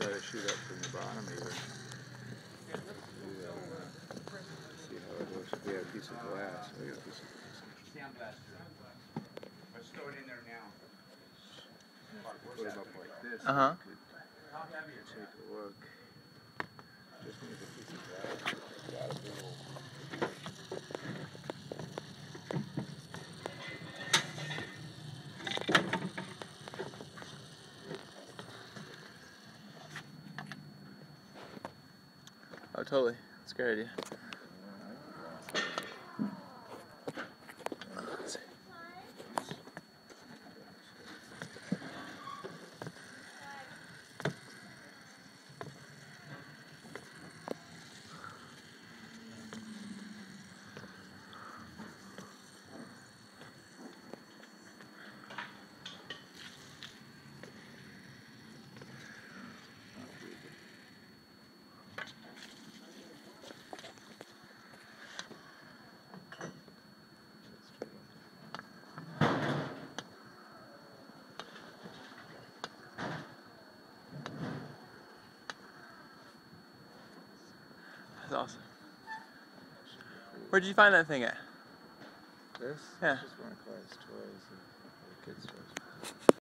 shoot up from the bottom uh, see how it looks. We have a piece of glass. We got a piece of glass. Sound blaster. Let's throw it in there now. Put them up like this. Uh huh. we could How heavy is Take a look. Just need a piece of glass. Got a big old- Oh, totally. That's a great idea. Let's see. That's awesome. Where'd you find that thing at? This? Yeah. One of Clyde's toys. the kids' toys.